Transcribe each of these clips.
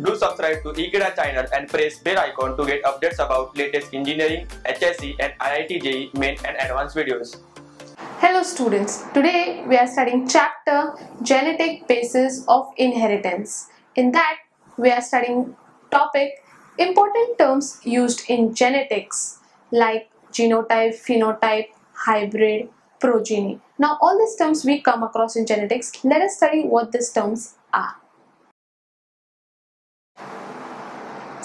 Do subscribe to Ekeeda channel and press bell icon to get updates about latest engineering, HSC and IIT JEE main and advanced videos. Hello students, today we are studying chapter genetic basis of inheritance. In that we are studying topic important terms used in genetics like genotype, phenotype, hybrid, progeny. Now all these terms we come across in genetics. Let us study what these terms are.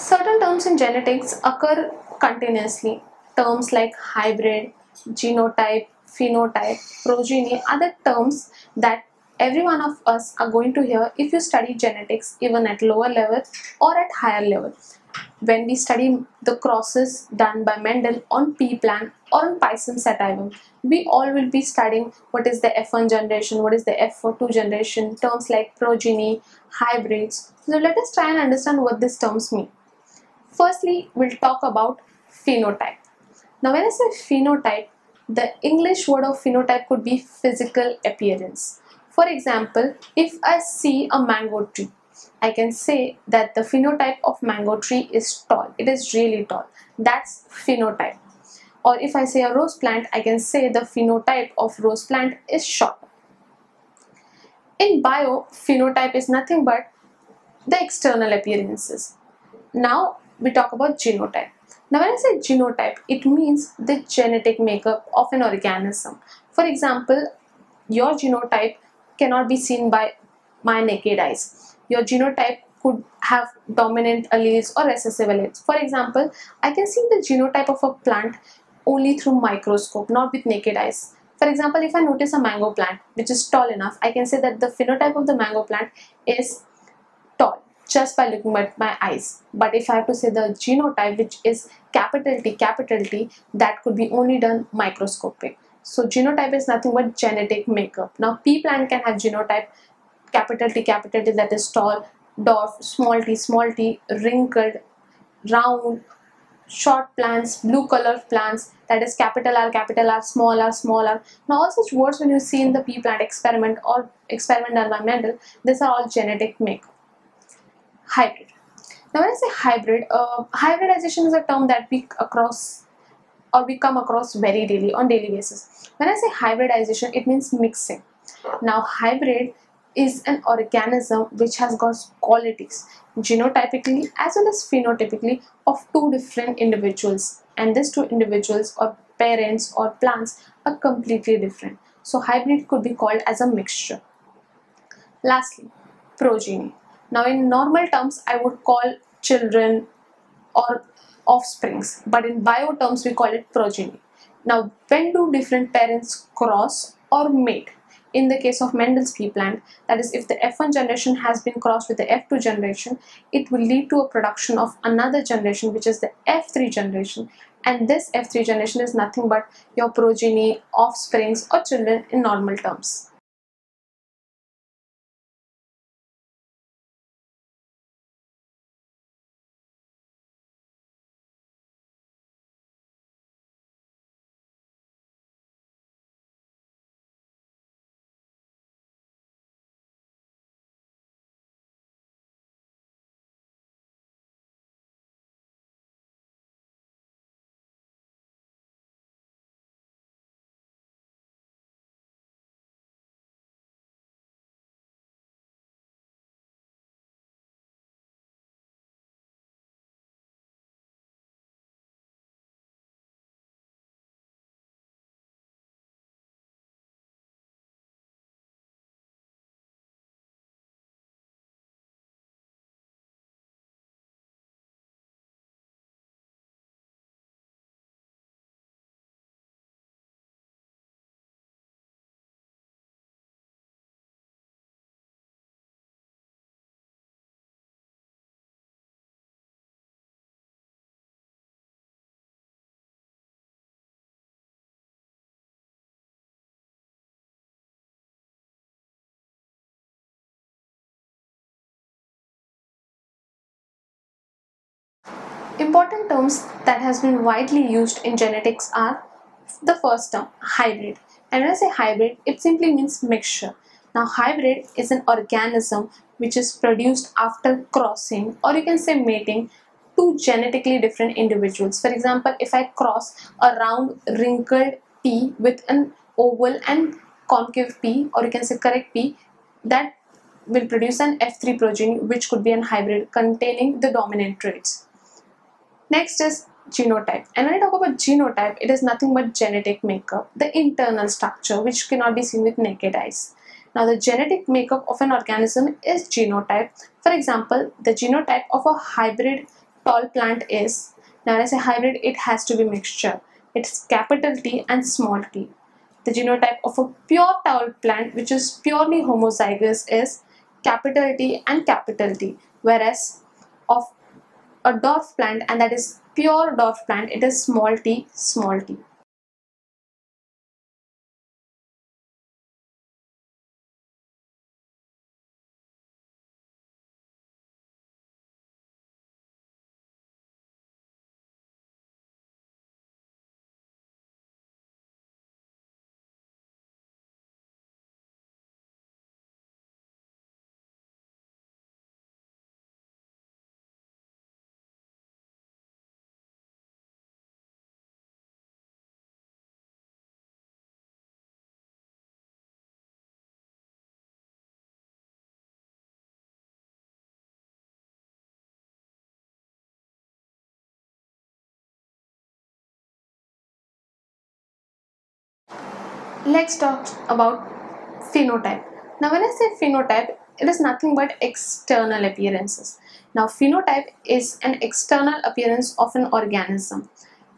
Certain terms in genetics occur continuously. Terms like hybrid, genotype, phenotype, progeny are the terms that every one of us are going to hear if you study genetics even at lower level or at higher level. When we study the crosses done by Mendel on pea plant or on Pisum sativum, we all will be studying what is the F1 generation, what is the F2 generation, terms like progeny, hybrids. So let us try and understand what these terms mean. Firstly, we'll talk about phenotype. Now when I say phenotype, the English word of phenotype could be physical appearance. For example, if I see a mango tree, I can say that the phenotype of mango tree is tall. It is really tall. That's phenotype. Or if I say a rose plant, I can say the phenotype of rose plant is short. In bio, phenotype is nothing but the external appearances. Now we talk about genotype. Now when I say genotype, it means the genetic makeup of an organism. For example, your genotype cannot be seen by my naked eyes. Your genotype could have dominant alleles or recessive alleles. For example, I can see the genotype of a plant only through microscope, not with naked eyes. For example, if I notice a mango plant which is tall enough, I can say that the phenotype of the mango plant is tall just by looking at my eyes. But if I have to say the genotype which is capital T, capital T, that could be only done microscopic. So genotype is nothing but genetic makeup. Now pea plant can have genotype capital T, capital T that is tall, dwarf, small t, small t, wrinkled, round, short plants, blue color plants that is capital R, capital R, small r, small r. Now all such words when you see in the pea plant experiment or experiment Mendel, these are all genetic makeup hybrid. Now when I say hybrid, uh, hybridization is a term that we across or we come across very daily on daily basis. When I say hybridization, it means mixing. Now hybrid is an organism which has got qualities genotypically as well as phenotypically of two different individuals and these two individuals or parents or plants are completely different. So hybrid could be called as a mixture. Lastly, progeny. Now in normal terms, I would call children or offsprings, but in bio terms, we call it progeny. Now, when do different parents cross or mate? In the case of Mendel's pea plant, that is if the F1 generation has been crossed with the F2 generation, it will lead to a production of another generation which is the F3 generation and this F3 generation is nothing but your progeny, offsprings or children in normal terms. Important terms that has been widely used in genetics are the first term hybrid and when I say hybrid it simply means mixture. Now hybrid is an organism which is produced after crossing or you can say mating two genetically different individuals. For example, if I cross a round wrinkled pea with an oval and concave pea or you can say correct pea, that will produce an F3 progeny which could be an hybrid containing the dominant traits. Next is genotype. And when I talk about genotype it is nothing but genetic makeup the internal structure which cannot be seen with naked eyes. Now the genetic makeup of an organism is genotype. For example the genotype of a hybrid tall plant is now when I say hybrid it has to be mixture. It's capital T and small t. The genotype of a pure tall plant which is purely homozygous is capital T and capital T whereas of a dwarf plant and that is pure dwarf plant. It is small t small t let's talk about phenotype. Now when i say phenotype it is nothing but external appearances. Now phenotype is an external appearance of an organism.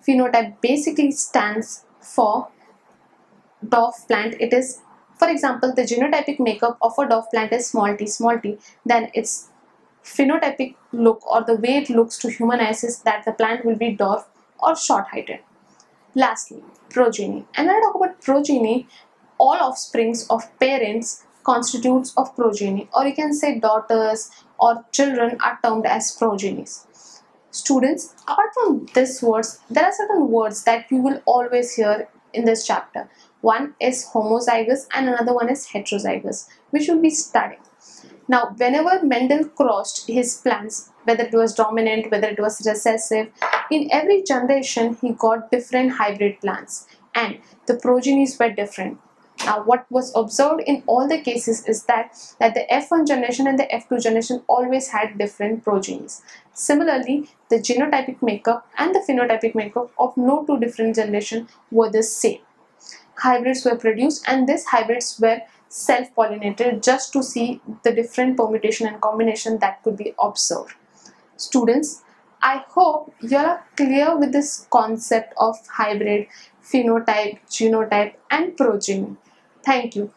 Phenotype basically stands for dwarf plant. It is for example the genotypic makeup of a dwarf plant is small t small t. Then its phenotypic look or the way it looks to human eyes is that the plant will be dwarf or short heighted Lastly, progeny. And when I talk about progeny, all offsprings of parents constitutes of progeny or you can say daughters or children are termed as progenies. Students, apart from these words, there are certain words that you will always hear in this chapter. One is homozygous and another one is heterozygous, which we'll be studying. Now, whenever Mendel crossed his plants, whether it was dominant, whether it was recessive, in every generation he got different hybrid plants and the progenies were different. Now, what was observed in all the cases is that, that the F1 generation and the F2 generation always had different progenies. Similarly, the genotypic makeup and the phenotypic makeup of no two different generation were the same. Hybrids were produced and these hybrids were self-pollinated just to see the different permutation and combination that could be observed. Students, I hope you are clear with this concept of hybrid, phenotype, genotype and progeny. Thank you.